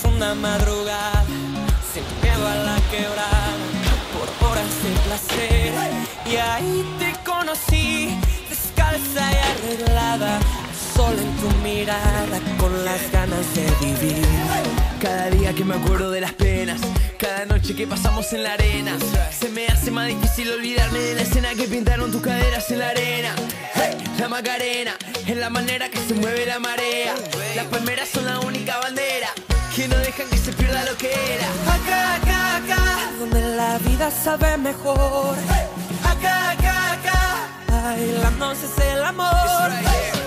Profunda madrugada, sin miedo a la quebrada, por horas de placer. Y ahí te conocí, descalza y arreglada, sol en tu mirada, con las ganas de vivir. Cada día que me acuerdo de las penas, cada noche que pasamos en la arena, se me hace más difícil olvidarme de la escena que pintaron tus caderas en la arena. La Macarena es la manera que se mueve la marea. Las palmeras son la única la vida sabe mejor. Acá, acá, acá, bailándose es el amor.